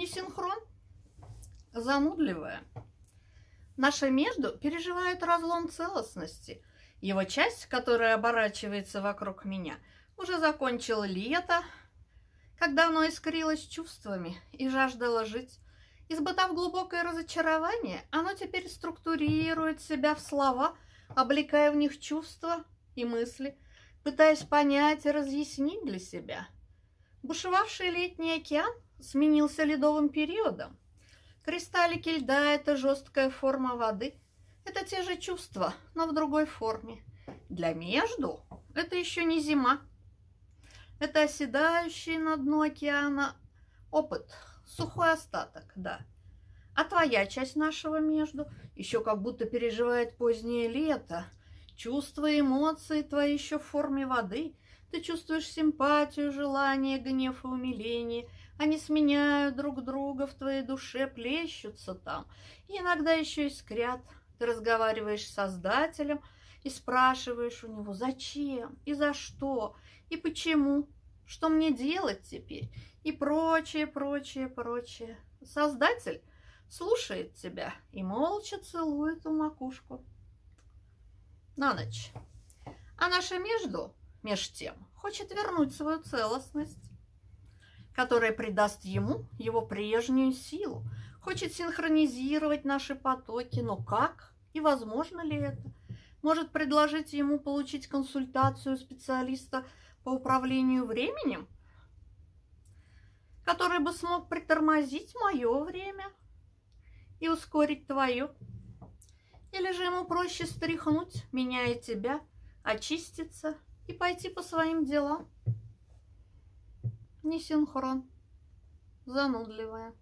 Не синхрон, занудливая. Наше между переживает разлом целостности. Его часть, которая оборачивается вокруг меня, уже закончила лето, когда оно искрилось чувствами и жаждало жить. Избытав глубокое разочарование, оно теперь структурирует себя в слова, облекая в них чувства и мысли, пытаясь понять и разъяснить для себя. Бушевавший летний океан сменился ледовым периодом. Кристаллики льда – это жесткая форма воды. Это те же чувства, но в другой форме. Для между это еще не зима. Это оседающий на дно океана опыт, сухой остаток, да. А твоя часть нашего между еще как будто переживает позднее лето. Чувства эмоции твои еще в форме воды. Ты чувствуешь симпатию, желание, гнев и умиление. Они сменяют друг друга в твоей душе, плещутся там. И иногда еще искрят. Ты разговариваешь с Создателем и спрашиваешь у него, зачем и за что – и почему, что мне делать теперь и прочее, прочее, прочее. Создатель слушает тебя и молча целует у макушку. На ночь. А наше между, меж тем, хочет вернуть свою целостность, которая придаст ему его прежнюю силу, хочет синхронизировать наши потоки, но как и возможно ли это? Может предложить ему получить консультацию специалиста по управлению временем, который бы смог притормозить мое время и ускорить твое. Или же ему проще стряхнуть меня и тебя, очиститься и пойти по своим делам. Не синхрон, занудливая.